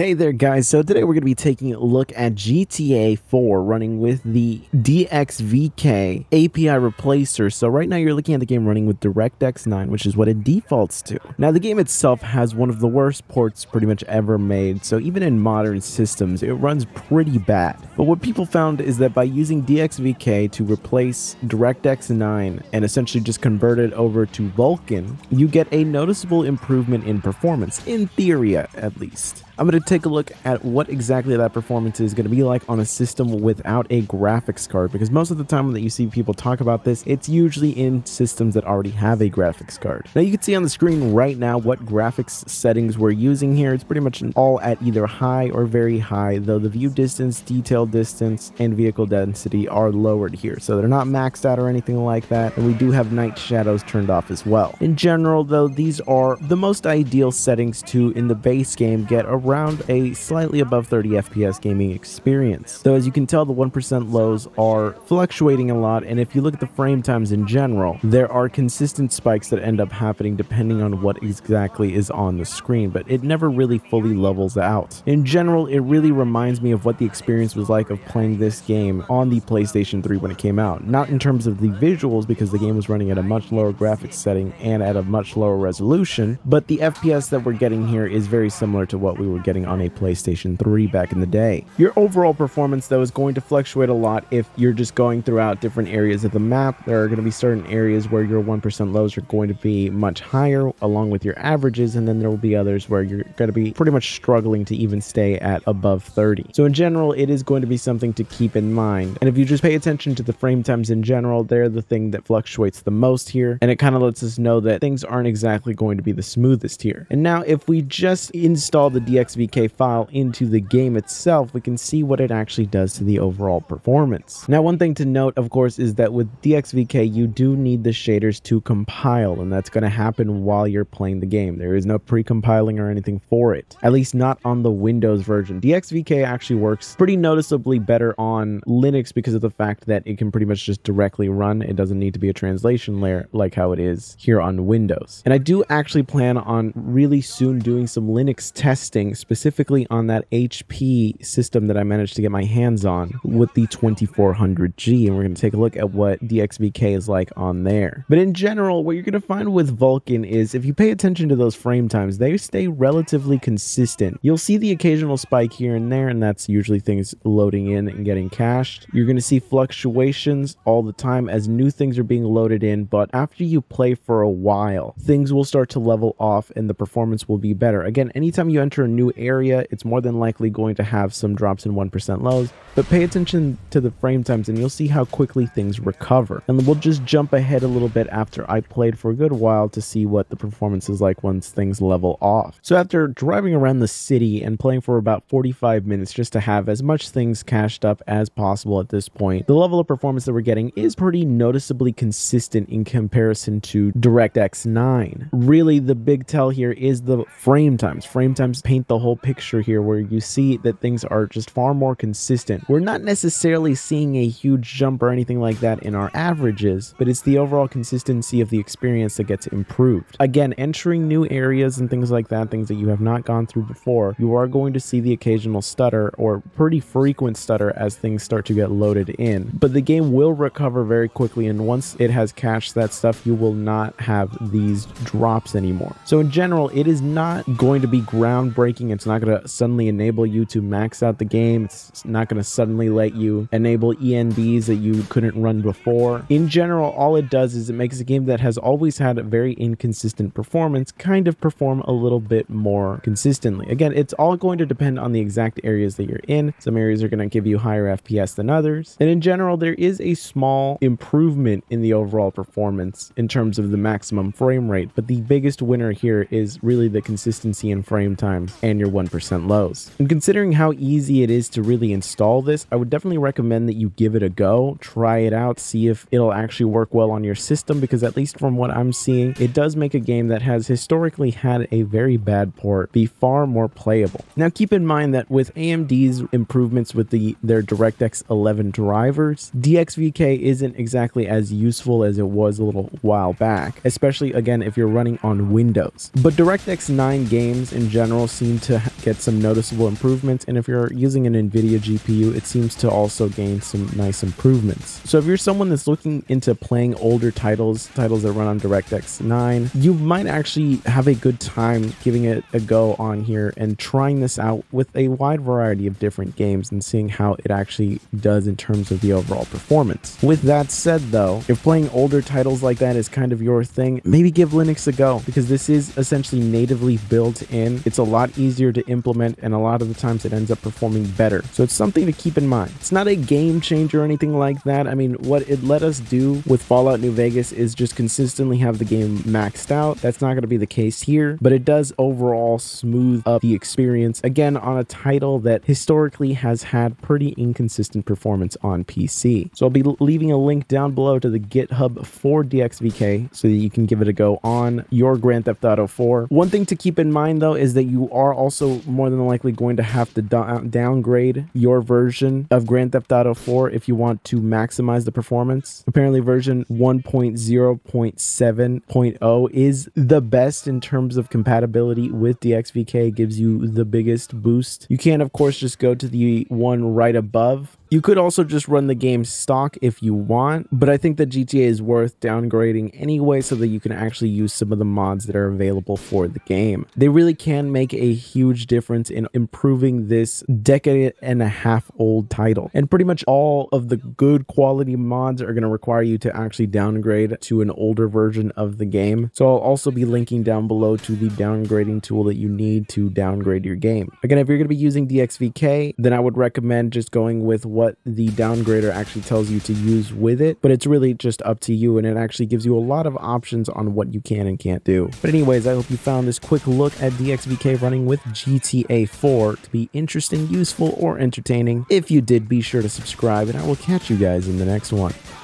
Hey there guys, so today we're going to be taking a look at GTA 4 running with the DXVK API replacer. So right now you're looking at the game running with DirectX 9, which is what it defaults to. Now the game itself has one of the worst ports pretty much ever made, so even in modern systems it runs pretty bad. But what people found is that by using DXVK to replace DirectX 9 and essentially just convert it over to Vulkan, you get a noticeable improvement in performance, in theory at least. I'm going to take a look at what exactly that performance is going to be like on a system without a graphics card because most of the time that you see people talk about this, it's usually in systems that already have a graphics card. Now you can see on the screen right now what graphics settings we're using here. It's pretty much all at either high or very high, though the view distance, detail distance, and vehicle density are lowered here. So they're not maxed out or anything like that, and we do have night shadows turned off as well. In general though, these are the most ideal settings to, in the base game, get a around a slightly above 30 FPS gaming experience. Though as you can tell, the 1% lows are fluctuating a lot, and if you look at the frame times in general, there are consistent spikes that end up happening depending on what exactly is on the screen, but it never really fully levels out. In general, it really reminds me of what the experience was like of playing this game on the PlayStation 3 when it came out. Not in terms of the visuals, because the game was running at a much lower graphics setting and at a much lower resolution, but the FPS that we're getting here is very similar to what we were getting on a PlayStation 3 back in the day. Your overall performance though is going to fluctuate a lot if you're just going throughout different areas of the map. There are going to be certain areas where your 1% lows are going to be much higher along with your averages and then there will be others where you're going to be pretty much struggling to even stay at above 30. So in general, it is going to be something to keep in mind. And if you just pay attention to the frame times in general, they're the thing that fluctuates the most here and it kind of lets us know that things aren't exactly going to be the smoothest here. And now if we just install the DX DXVK file into the game itself, we can see what it actually does to the overall performance. Now, one thing to note, of course, is that with DXVK, you do need the shaders to compile, and that's going to happen while you're playing the game. There is no pre-compiling or anything for it, at least not on the Windows version. DXVK actually works pretty noticeably better on Linux because of the fact that it can pretty much just directly run. It doesn't need to be a translation layer like how it is here on Windows. And I do actually plan on really soon doing some Linux testing specifically on that HP system that I managed to get my hands on with the 2400G. And we're going to take a look at what DXVK is like on there. But in general, what you're going to find with Vulkan is if you pay attention to those frame times, they stay relatively consistent. You'll see the occasional spike here and there, and that's usually things loading in and getting cached. You're going to see fluctuations all the time as new things are being loaded in, but after you play for a while, things will start to level off and the performance will be better. Again, anytime you enter a new area, it's more than likely going to have some drops in 1% lows, but pay attention to the frame times and you'll see how quickly things recover. And we'll just jump ahead a little bit after I played for a good while to see what the performance is like once things level off. So after driving around the city and playing for about 45 minutes just to have as much things cached up as possible at this point, the level of performance that we're getting is pretty noticeably consistent in comparison to DirectX 9. Really, the big tell here is the frame times. Frame times paint the whole picture here where you see that things are just far more consistent. We're not necessarily seeing a huge jump or anything like that in our averages, but it's the overall consistency of the experience that gets improved. Again, entering new areas and things like that, things that you have not gone through before, you are going to see the occasional stutter or pretty frequent stutter as things start to get loaded in. But the game will recover very quickly and once it has cached that stuff, you will not have these drops anymore. So in general, it is not going to be groundbreaking it's not going to suddenly enable you to max out the game. It's not going to suddenly let you enable ENBs that you couldn't run before. In general, all it does is it makes a game that has always had a very inconsistent performance kind of perform a little bit more consistently. Again, it's all going to depend on the exact areas that you're in. Some areas are going to give you higher FPS than others. And in general, there is a small improvement in the overall performance in terms of the maximum frame rate. But the biggest winner here is really the consistency in frame time. and your 1% lows. And considering how easy it is to really install this, I would definitely recommend that you give it a go, try it out, see if it'll actually work well on your system because at least from what I'm seeing, it does make a game that has historically had a very bad port be far more playable. Now keep in mind that with AMD's improvements with the their DirectX 11 drivers, DXVK isn't exactly as useful as it was a little while back, especially again if you're running on Windows. But DirectX 9 games in general seem to get some noticeable improvements. And if you're using an NVIDIA GPU, it seems to also gain some nice improvements. So if you're someone that's looking into playing older titles, titles that run on DirectX 9, you might actually have a good time giving it a go on here and trying this out with a wide variety of different games and seeing how it actually does in terms of the overall performance. With that said though, if playing older titles like that is kind of your thing, maybe give Linux a go because this is essentially natively built in. It's a lot easier to implement and a lot of the times it ends up performing better. So it's something to keep in mind. It's not a game changer or anything like that. I mean, what it let us do with Fallout New Vegas is just consistently have the game maxed out. That's not going to be the case here, but it does overall smooth up the experience. Again, on a title that historically has had pretty inconsistent performance on PC. So I'll be leaving a link down below to the GitHub for DXVK so that you can give it a go on your Grand Theft Auto 4. One thing to keep in mind though is that you are also more than likely going to have to downgrade your version of Grand Theft Auto 4 if you want to maximize the performance. Apparently version 1.0.7.0 is the best in terms of compatibility with DXVK, gives you the biggest boost. You can of course just go to the one right above you could also just run the game stock if you want, but I think that GTA is worth downgrading anyway so that you can actually use some of the mods that are available for the game. They really can make a huge difference in improving this decade and a half old title. And pretty much all of the good quality mods are going to require you to actually downgrade to an older version of the game. So I'll also be linking down below to the downgrading tool that you need to downgrade your game. Again, if you're going to be using DXVK, then I would recommend just going with what the downgrader actually tells you to use with it, but it's really just up to you and it actually gives you a lot of options on what you can and can't do. But anyways, I hope you found this quick look at DXVK running with GTA 4 to be interesting, useful, or entertaining. If you did, be sure to subscribe and I will catch you guys in the next one.